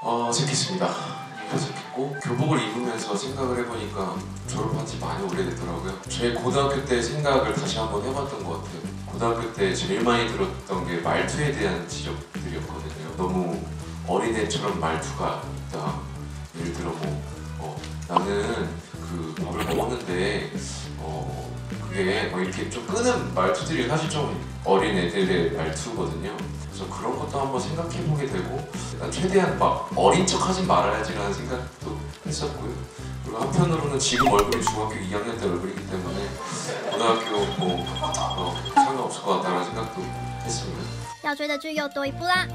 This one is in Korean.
어, 어색했습니다. 어색했고 교복을 입으면서 생각을 해보니까 졸업한 지 많이 오래됐더라고요. 제 고등학교 때 생각을 다시 한번 해봤던 것 같아요. 고등학교 때 제일 많이 들었던 게 말투에 대한 지적들이었거든요. 너무 어린애처럼 말투가 있다. 예를 들어 뭐 어, 나는 그 밥을 먹었는데 어, 그게 뭐 이렇게 좀 끄는 말투들이 사실 좀 어린 애들의 말투거든요. 그래서 그런 것도 한번 생각해 보게 되고 일단 최대한 막 어린 척하지 말아야지라는 생각도 했었고요. 그리고 한편으로는 지금 얼굴이 중학교 2학년 때 얼굴이기 때문에 고등학교 뭐 어, 상관없을 것 같다는 생각도 했습니다. 要追的剧又多一部啦！